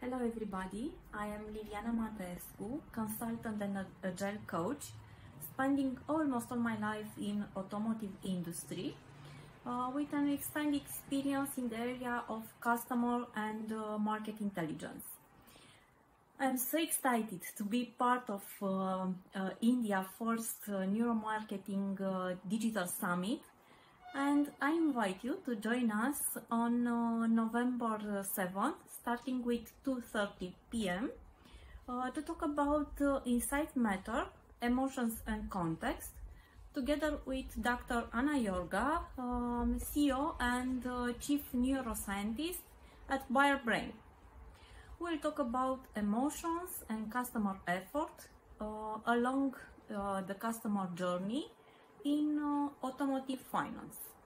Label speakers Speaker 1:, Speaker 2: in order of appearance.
Speaker 1: Hello everybody, I am Lilliana Mateescu, consultant and agile coach, spending almost all my life in automotive industry uh, with an extended experience in the area of customer and uh, market intelligence. I'm so excited to be part of uh, uh India first uh, neuromarketing uh, digital summit and I invite you to join us on November 7th starting with 2.30 p.m. Uh, to talk about uh, insight matter, emotions and context, together with Dr. Ana Iorga, um, CEO and uh, Chief Neuroscientist at BioBrain. We'll talk about emotions and customer effort uh, along uh, the customer journey in automotive finance.